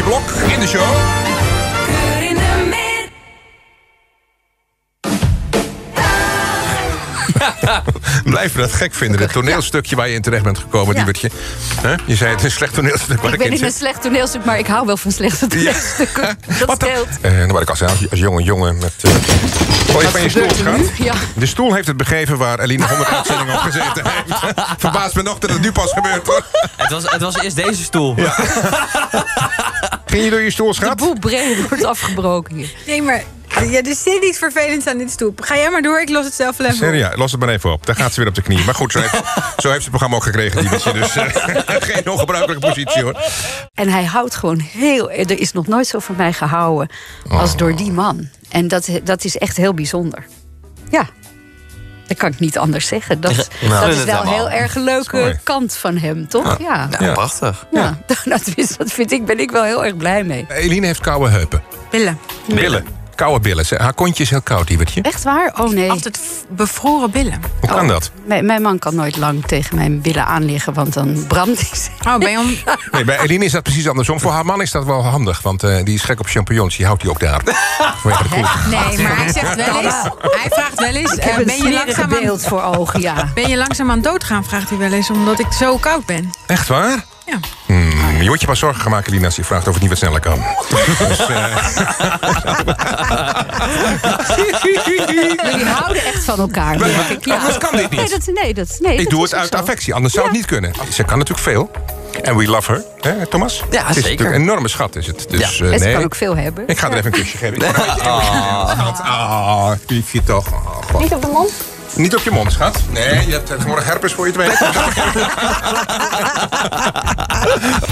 Pietje Blok in de show. In de mid. Blijven dat gek vinden. Het toneelstukje waar je in terecht bent gekomen, Ja. Diebertje. Hè? Je zei het is een slecht toneelstuk. waar Ik ben in in een slecht toneelstuk, maar ik hou wel van slechte toneelstukken. Dat Wat dan? scheelt. Eh, nou, wat ik al zei, als, als jonge jongen met... eh Gooi je van je stoel gaat. Ja. De stoel heeft het begeven waar Eline 100 uitzendingen op gezeten heeft. Verbaast me nog dat het nu pas gebeurt. hoor. Het was, het was eerst deze stoel. Ging je door je stoel, De schat? boel breed wordt afgebroken hier. Nee, maar ja, er zit iets vervelends aan dit stoep. Ga jij maar door, ik los het zelf wel even op. Seria, los het maar even op. Daar gaat ze weer op de knie. Maar goed, zo heeft, zo heeft ze het programma ook gekregen, Diebertje. Dus eh, geen ongebruikelijke positie, hoor. En hij houdt gewoon heel... Er is nog nooit zo van mij gehouden als door die man. En dat, dat is echt heel bijzonder. Ja. Dat kan ik niet anders zeggen. Dat, Nou, dat vind is wel een heel erg leuke kant van hem, toch? Ja. Ja, Ja. prachtig. Ja, dat, is- dat vind ik, ben ik wel heel erg blij mee. Eline heeft koude heupen. Billen. Billen. Koude billen. Ze- Haar kontje is heel koud, Diebertje. Echt waar? Oh nee. Altijd bevroren billen. Hoe kan Oh, dat? Mijn, mijn man kan nooit lang tegen mijn billen aanliggen, want dan brand ik ze. Oh, ben je om... Nee, bij Eline is dat precies andersom. Voor haar man is dat wel handig, want eh, die is gek op champignons. Die houdt die ook daar. Nee, maar hij zegt wel eens... Hij vraagt wel eens... Ik eh, heb een ben, je langzaam aan, beeld voor ogen, ja. ben je langzaam aan doodgaan, vraagt hij wel eens. Omdat ik zo koud ben. Echt waar? Ja. Je moet je pas zorgen gaan maken, Eline, als je vraagt of het niet wat sneller kan. Dus, eh, Jullie houden echt van elkaar. Ja. Anders kan dit niet. Nee, dat, nee, dat, nee, ik dat doe het uit zo. affectie, anders zou het niet kunnen. Ze kan natuurlijk veel. En we love her, hè, Thomas? Ja, het is zeker. een enorme schat, is het. Dus, Ja. eh, En ze nee. kan ook veel hebben. Ik ga er even een kusje geven. Ik ga een beetje- Schat, ah, liefje toch. Oh. Niet op de mond? Niet op je mond, schat. Nee, je hebt eh, morgen herpes voor je het weet.